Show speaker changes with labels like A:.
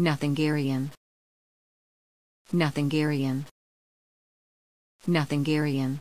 A: Nothingarian. Nothingarian. Nothingarian.